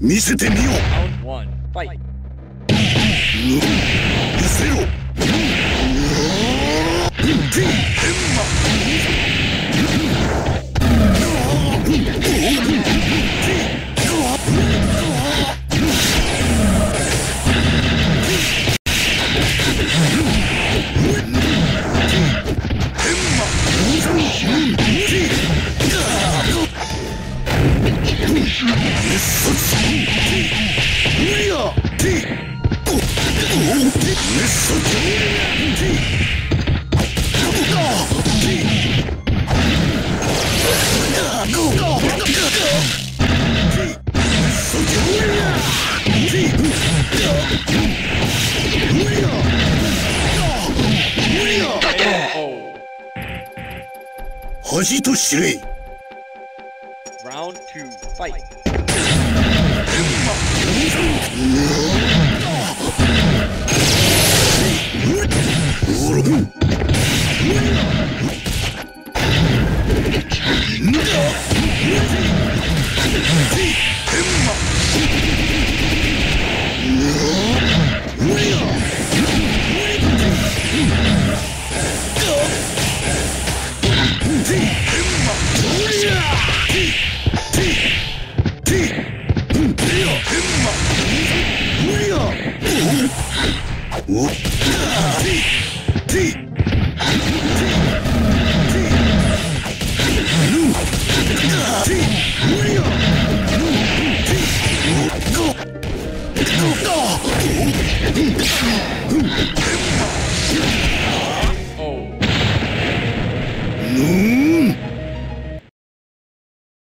見せてみよう。恥と知れ Round two, fight. お Oh. No.